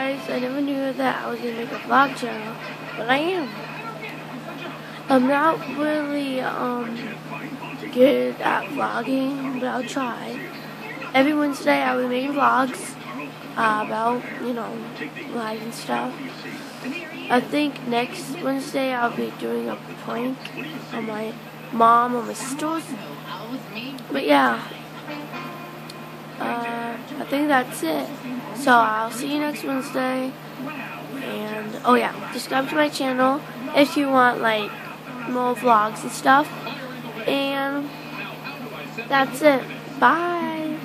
guys, I never knew that I was going to make a vlog channel, but I am. I'm not really um, good at vlogging, but I'll try. Every Wednesday I'll be making vlogs uh, about, you know, life and stuff. I think next Wednesday I'll be doing a prank on my mom or my sisters. But yeah, uh, I think that's it. So I'll see you next Wednesday. And oh yeah, subscribe to my channel if you want like more vlogs and stuff. And that's it. Bye.